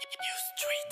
New Street.